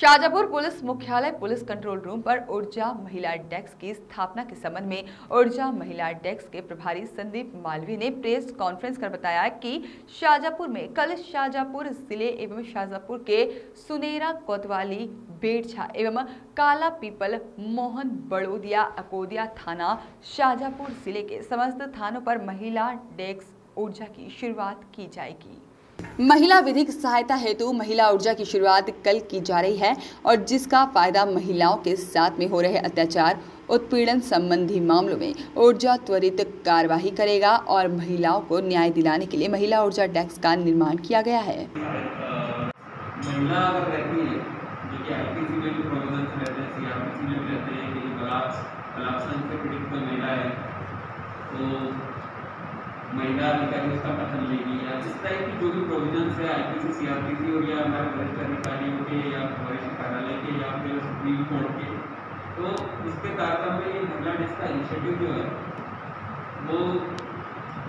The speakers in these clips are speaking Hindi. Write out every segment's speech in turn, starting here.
शाजापुर पुलिस मुख्यालय पुलिस कंट्रोल रूम पर ऊर्जा महिला डेस्क की स्थापना के संबंध में ऊर्जा महिला डेस्क के प्रभारी संदीप मालवी ने प्रेस कॉन्फ्रेंस कर बताया कि शाजापुर में, कल शाजापुर ज़िले एवं शाजापुर के सुनेरा, कोतवाली बेड़छा एवं काला पीपल, मोहन बड़ोदिया, अकोदिया थाना, शाजापुर ज़िले के समस्त थानों पर महिला डेस्क ऊर्जा की शुरुआत की जाएगी। महिला विधिक सहायता हेतु महिला ऊर्जा की शुरुआत कल की जा रही है और जिसका फ़ायदा महिलाओं के साथ में हो रहे अत्याचार, उत्पीड़न संबंधी मामलों में ऊर्जा त्वरित कार्यवाही करेगा और महिलाओं को न्याय दिलाने के लिए महिला ऊर्जा डेस्क का निर्माण किया गया है। तो महिला अधिकारी उसका पठन लेगी या इस टाइप की जो भी प्रोविजंस है I P C C R P C हो या हमारे वरिष्ठ अधिकारियों के, या वरिष्ठ कार्यालय के, या फिर सुप्रीम कोर्ट के। तो इसके तारतम्य ये महिला डेस्क का इनिशिएटिव जो है, वो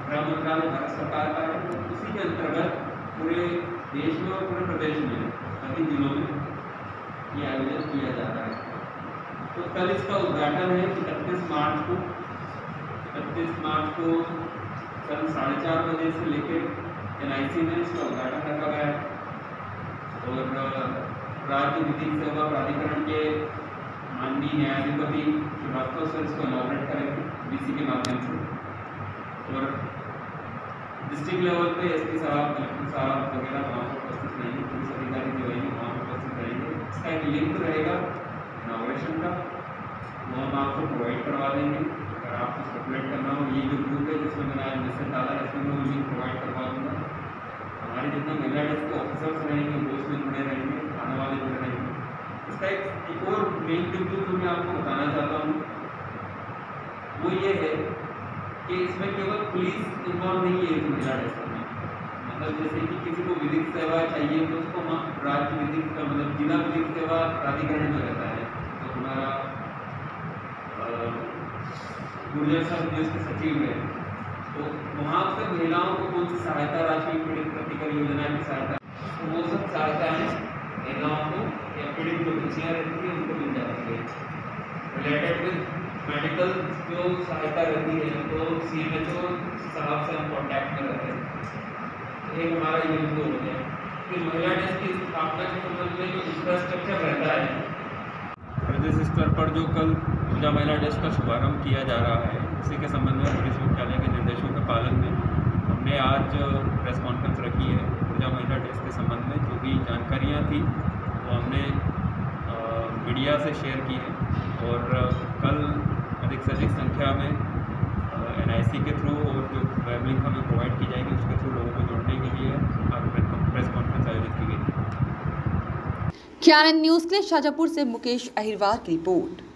गृह मंत्रालय, भारत सरकार का है। तो उसी के अंतर्गत पूरे देश में और पूरे प्रदेश में, सभी जिलों में ये आयोजन किया जा रहा है। तो कल इसका उद्घाटन है, इकतीस मार्च को। इकतीस मार्च को कल साढ़े चार बजे से लेकर एन आई सी में इसका उद्घाटन रखा गया है। और राज्य विधिक सेवा प्राधिकरण के माननीय न्यायाधिपति श्रीवास्तव सर इसको इनाग्रेट करेंगे बीसी के माध्यम से। और डिस्ट्रिक्ट लेवल पे एस पी साहब, कलेक्टर साहब वगैरह वहाँ पर उपस्थित रहेंगे, पुलिस अधिकारी जो रहेंगे वहाँ पर उपस्थित रहेंगे। इसका एक लिंक रहेगा इनाग्रेशन का, वो हम आपको प्रोवाइड करवा देंगे। आपको सर्कुलेट करना हो, ये जो ग्रुप है जिसमें मैसेज डाला है इसमें मैं लिंक प्रोवाइड करवा दूँगा। हमारे जितने महिला डेस्क के ऑफिसर्स रहेंगे वो इसमें जुड़े रहेंगे थाने वाले जुड़े रहेंगे। इसका एक एक और मेन बिंदु जो मैं आपको बताना चाहता हूँ। वो ये है कि इसमें केवल पुलिस इन्वॉल्व नहीं है महिला डेस्क में। मतलब जैसे कि किसी को विधिक सेवा चाहिए तो उसको राज्य विधिक मतलब जिला विधिक सेवा प्राधिकरण में रहता है तो हमारा गुर्जर साहब जो इसके सचिव है तो वहाँ से महिलाओं को कौन सी सहायता राशि पीड़ित प्रतिकर योजना की सहायता? तो वो सब सहायताएँ महिलाओं को या पीड़ित जो बच्चियाँ रहती हैं, उनको मिल जाती है। रिलेटेड विद मेडिकल जो सहायता रहती है तो सी एम एच ओ साहब से हम कॉन्टैक्ट में रहते हैं। एक हमारा ये बिंदु हो गया। फिर महिला डेस्क की स्थापना के संबंध में जो इंफ्रास्ट्रक्चर रहता है स्तर पर जो कल ऊर्जा महिला डेस्क का शुभारंभ किया जा रहा है, इसी के संबंध में पुलिस मुख्यालय के निर्देशों के पालन में हमने आज प्रेस कॉन्फ्रेंस रखी है। ऊर्जा महिला डेस्क के संबंध में जो भी जानकारियाँ थी, वो हमने मीडिया से शेयर की है और कल अधिक से अधिक संख्या में एन के थ्रू और जो वेब लिंक हमें प्रोवाइड की जाएगी उसके थ्रू लोगों को जोड़ने के लिए आज प्रेस कॉन्फ्रेंस आयोजित की गई थी न्यूज़ के लिए शाजापुर से मुकेश अहिरवार की रिपोर्ट।